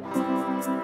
Wow.